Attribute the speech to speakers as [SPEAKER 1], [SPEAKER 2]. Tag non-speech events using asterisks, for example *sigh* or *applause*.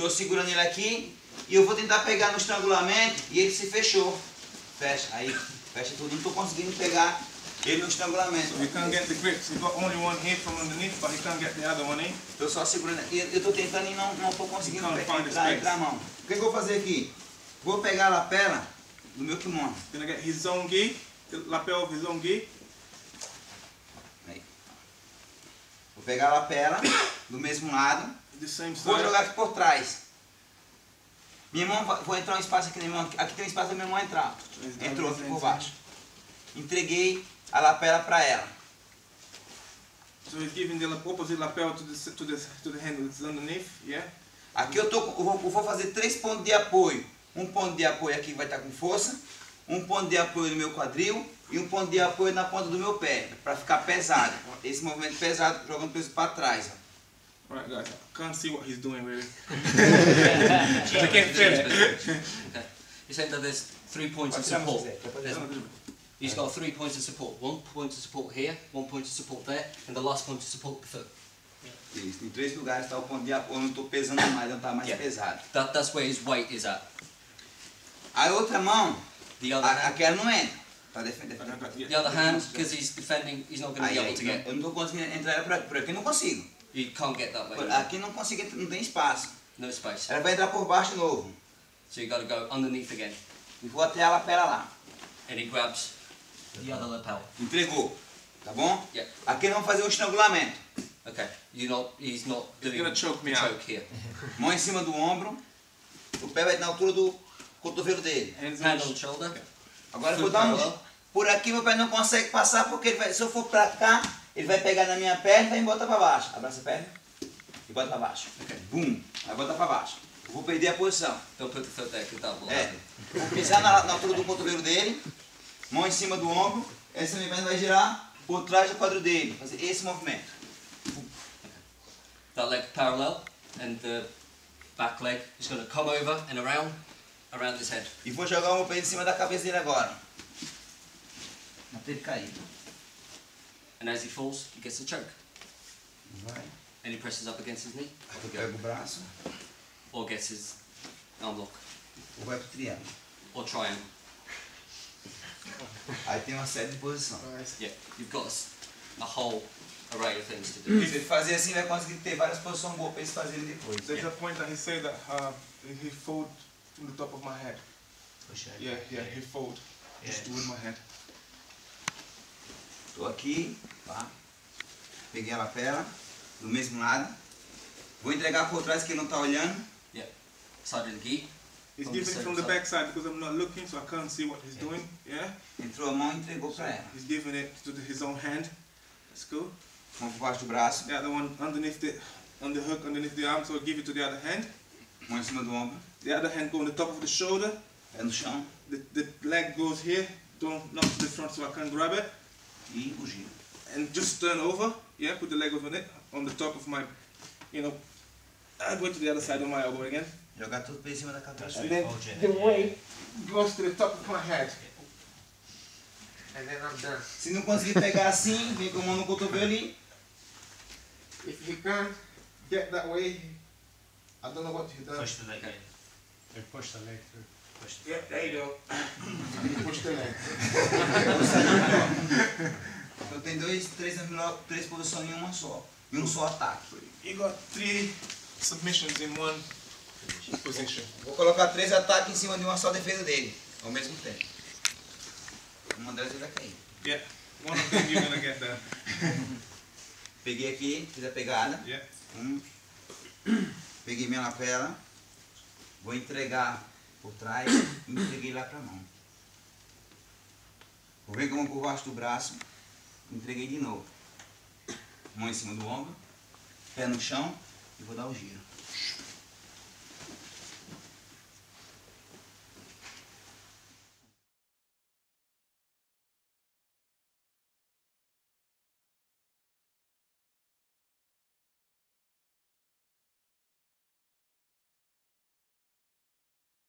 [SPEAKER 1] Tô segurando ele aqui e eu vou tentar pegar no estrangulamento e ele se fechou. Fecha, aí fecha tudo. Não tô conseguindo pegar ele no estrangulamento.
[SPEAKER 2] So he can't get the grips. He got only one here from underneath, but he can't get the other one in.
[SPEAKER 1] Tô só segurando. Eu tô tentando e não, não tô conseguindo
[SPEAKER 2] Não,
[SPEAKER 1] entrar, entrar a mão. O que, que eu vou fazer aqui? Vou pegar a lapela do meu kimono.
[SPEAKER 2] Gonna get his own gi, the lapel of his own gi.
[SPEAKER 1] Aí. Vou pegar a lapela do mesmo lado. Vou jogar aqui por trás. Minha mão, vou entrar um espaço aqui na minha mão. Aqui tem um espaço da minha mão entrar. Entrou aqui por baixo. Entreguei a lapela para ela.
[SPEAKER 2] So he's giving the lap- opposite lapel to the to the to the hand that's underneath. Yeah.
[SPEAKER 1] Aqui eu, tô, eu, vou, eu vou fazer três pontos de apoio. Um ponto de apoio aqui vai estar com força. Um ponto de apoio no meu quadril. E um ponto de apoio na ponta do meu pé. Para ficar pesado. Esse movimento pesado, jogando peso para trás. ó.
[SPEAKER 2] Right, guys. I can't see what he's doing really.
[SPEAKER 3] I
[SPEAKER 2] can't.
[SPEAKER 3] Okay. You're saying that there's three points of support. He's got three points of support. One point of support here, one point of support there, and the last point to support the foot.
[SPEAKER 1] Isso, em três lugares está o ponto de apoio. Eu não estou pesando mais, não está mais
[SPEAKER 3] Yeah.
[SPEAKER 1] pesado.
[SPEAKER 3] That, that's where his weight is at.
[SPEAKER 1] A outra mão,
[SPEAKER 3] The other
[SPEAKER 1] a,
[SPEAKER 3] hand,
[SPEAKER 1] aquela não entra. Tá defendendo.
[SPEAKER 2] Yeah.
[SPEAKER 3] the other hand, because he's defending, he's not going to be able to get.
[SPEAKER 1] eu não estou conseguindo entrar por aqui. Não consigo.
[SPEAKER 3] You can't get that way.
[SPEAKER 1] Por aqui não entrar, não tem espaço.
[SPEAKER 3] No space.
[SPEAKER 1] Ela vai entrar por baixo de novo.
[SPEAKER 3] So you got to go underneath again.
[SPEAKER 1] E vou até a lapela lá.
[SPEAKER 3] And he grabs the other lapel.
[SPEAKER 1] Entregou. Tá bom?
[SPEAKER 3] Yeah.
[SPEAKER 1] Aqui nós vamos fazer um estrangulamento.
[SPEAKER 3] Okay. You're not. He's not
[SPEAKER 2] He's
[SPEAKER 3] doing
[SPEAKER 2] gonna choke me
[SPEAKER 3] the
[SPEAKER 2] out.
[SPEAKER 3] choke here. *laughs*
[SPEAKER 1] Mão em cima do ombro. O pé vai na altura do cotovelo dele.
[SPEAKER 2] Hands
[SPEAKER 3] Hand
[SPEAKER 2] on
[SPEAKER 3] shoulder.
[SPEAKER 1] Agora eu vou dar um. Por aqui meu pé não consegue passar porque ele vai, se eu for pra cá, ele vai pegar na minha perna e vai botar pra baixo. Abraça a perna e bota pra baixo. Bum. Vai botar pra baixo. Eu vou perder a posição.
[SPEAKER 3] Don't put the foot there because that will
[SPEAKER 1] É. Vou pisar na, na altura do cotovelo dele, mão em cima do ombro, essa minha perna vai girar por trás do quadril dele. Fazer esse movimento.
[SPEAKER 3] That leg parallel, and the back leg is going to come over and around, around his head.
[SPEAKER 1] E vou jogar o meu pé em cima da cabeça dele agora. Até ele cair.
[SPEAKER 3] And as he falls, he gets a choke.
[SPEAKER 1] Vai.
[SPEAKER 3] And he presses up against his knee,
[SPEAKER 1] Eu pego o braço,
[SPEAKER 3] or gets his arm lock,
[SPEAKER 1] ou vai pro triângulo.
[SPEAKER 3] or triangle.
[SPEAKER 1] Aí tem uma série de posições.
[SPEAKER 3] Yeah, you've got a s- a whole array of things to do.
[SPEAKER 1] Se ele fazer assim, vai conseguir ter várias posições boas para eles fazerem depois.
[SPEAKER 2] There's a point that he said that uh, he fold from the top of my head. Yeah, yeah, he fold. Just with my head.
[SPEAKER 1] Tô aqui, tá? Peguei a lapela, do mesmo lado. Vou entregar por trás que ele não tá olhando.
[SPEAKER 3] Of the gi.
[SPEAKER 2] He's
[SPEAKER 3] From
[SPEAKER 2] giving from the back side because I'm not looking, so I can't see what he's doing. Yeah.
[SPEAKER 1] Entrou a mão e entregou para ela.
[SPEAKER 2] He's giving it to the, his own hand. That's cool.
[SPEAKER 1] Mão por baixo do braço,
[SPEAKER 2] The other one underneath the, on the hook underneath the arm, so I'll give it to the other hand.
[SPEAKER 1] mão em cima do ombro,
[SPEAKER 2] The other hand go on the top of the shoulder.
[SPEAKER 1] pé no chão
[SPEAKER 2] The, the leg goes here. Don't knock to the front so I can grab it.
[SPEAKER 1] O giro.
[SPEAKER 2] And just turn over. Yeah, put the leg over it on the top of my, you know, I go to the other side of my elbow again.
[SPEAKER 1] Jogar tudo para em cima da cabeça.
[SPEAKER 2] And then the weight goes to the top of my head. And then I'm done.
[SPEAKER 1] Se não conseguir pegar assim, vem com a mão no cotovelo e
[SPEAKER 2] If he can't get that way, I don't know what he does.
[SPEAKER 4] Push the leg in. Or push the leg through. Push the leg.
[SPEAKER 2] Yeah, there you go. Push the leg. *laughs*
[SPEAKER 1] eu tenho dois, três, três posições em uma só. Em um só ataque.
[SPEAKER 2] You got three submissions in one position.
[SPEAKER 1] Vou colocar três ataques em cima de uma só defesa dele, ao mesmo tempo. Uma delas ele vai cair.
[SPEAKER 2] Yeah, one of them you're gonna get. *laughs*
[SPEAKER 1] Peguei aqui, fiz a pegada.
[SPEAKER 2] Yeah.
[SPEAKER 1] Um. *coughs* Peguei minha lapela. Vou entregar por trás e *coughs* entreguei lá pra mão. Vou ver com a mão por baixo do braço. Entreguei de novo. Mão em cima do ombro. Pé no chão e vou dar o giro.